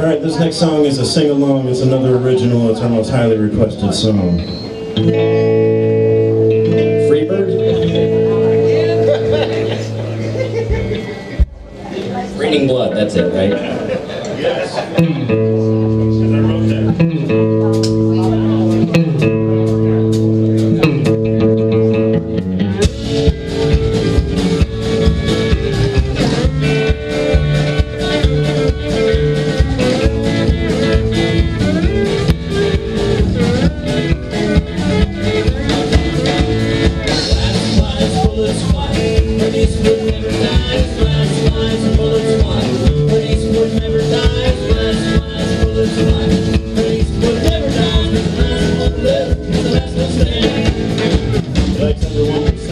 Alright, this next song is a sing-along. It's another original. It's our most highly requested song. Freebird? Raining Blood, that's it, right? Yes.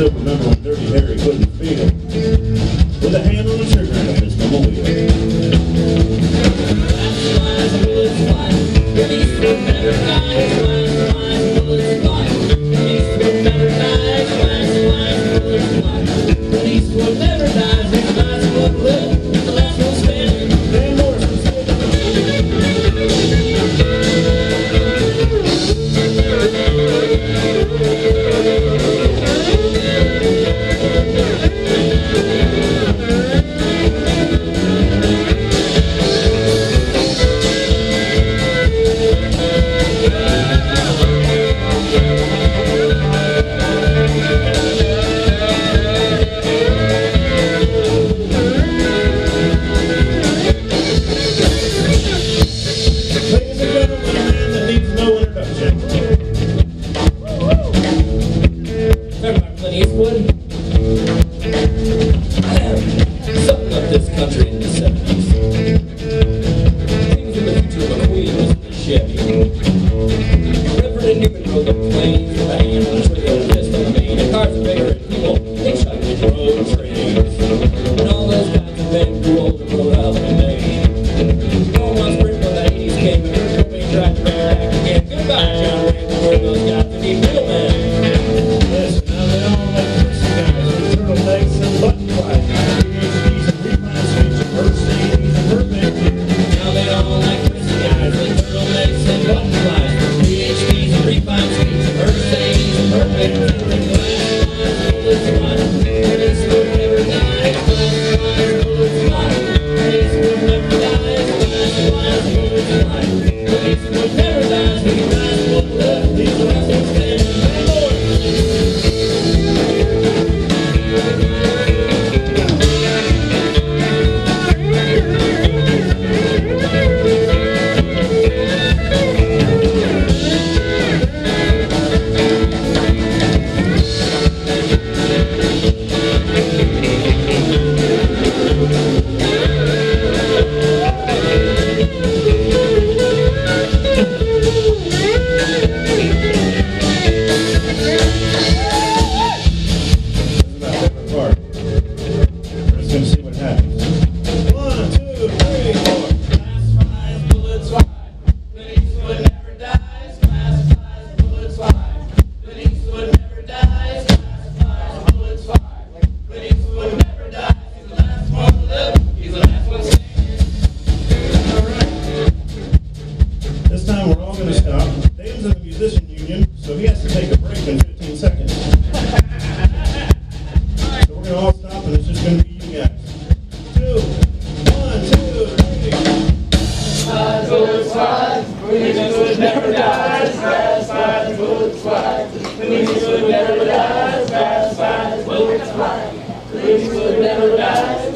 Silver number on Dirty Harry couldn't feed him. With a hand train in the 70s. life, which will never die.